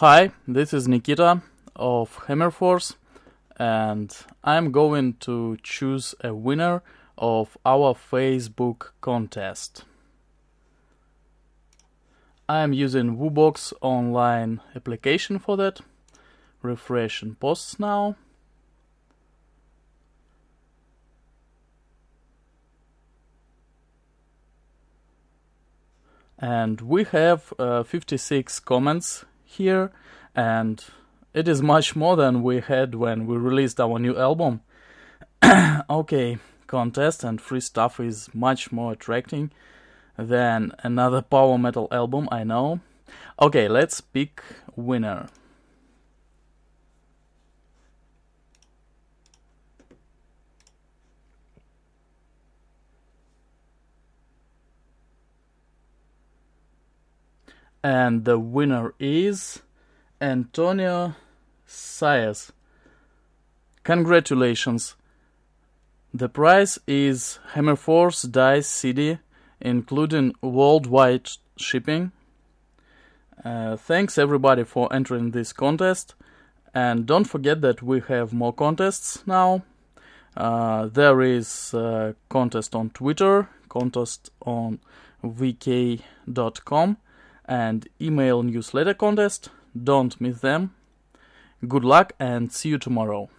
Hi, this is Nikita of Hammerforce, and I'm going to choose a winner of our Facebook contest. I'm using Woobox online application for that. Refresh and posts now. And we have uh, 56 comments here, and it is much more than we had when we released our new album. okay, contest and free stuff is much more attracting than another power metal album, I know. Okay, let's pick winner. And the winner is Antonio Saez. Congratulations. The prize is Hammerforce Dice CD, including worldwide shipping. Uh, thanks everybody for entering this contest. And don't forget that we have more contests now. Uh, there is a contest on Twitter, contest on vk.com, and email newsletter contest. Don't miss them. Good luck and see you tomorrow.